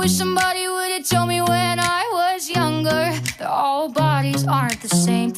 wish somebody would have told me when I was younger that all bodies aren't the same.